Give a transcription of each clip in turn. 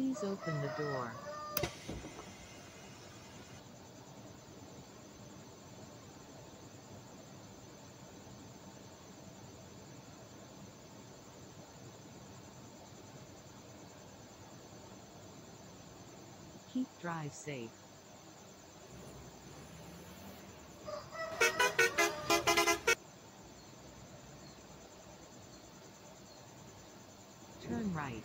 Please open the door. Keep drive safe. Turn right.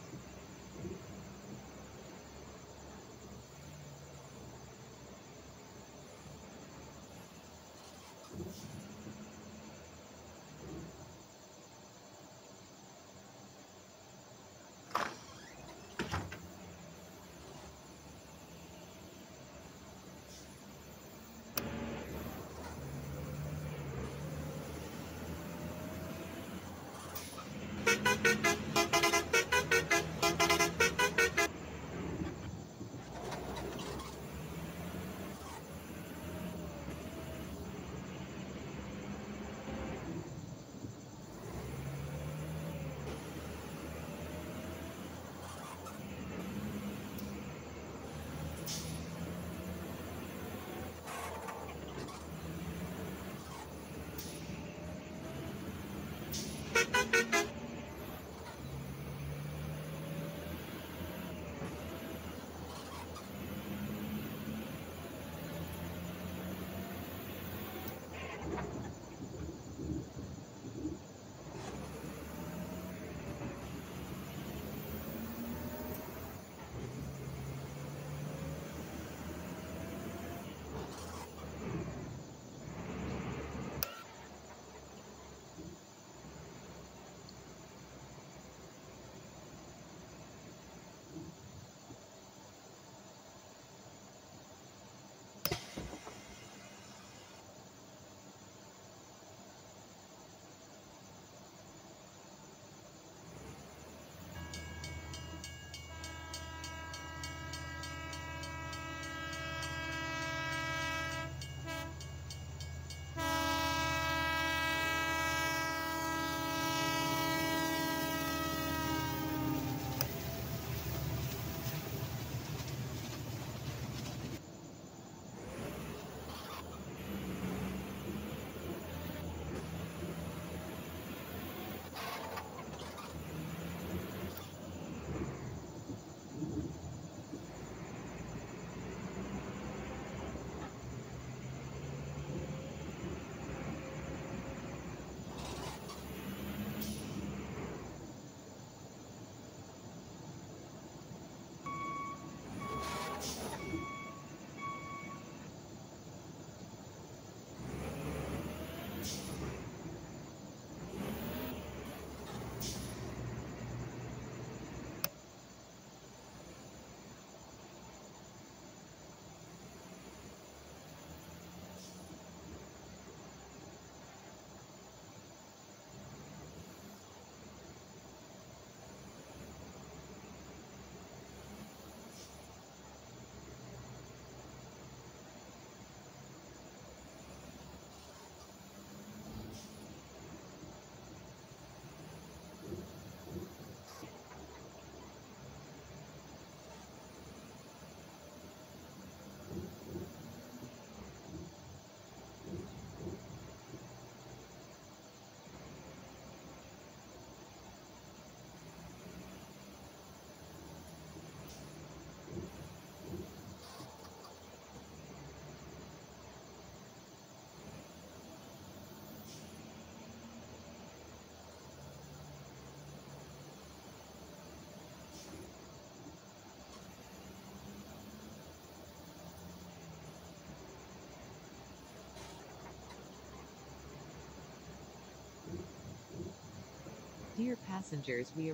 Dear passengers. We